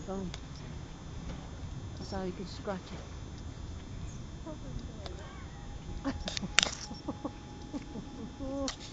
bone. That's how you can scratch it.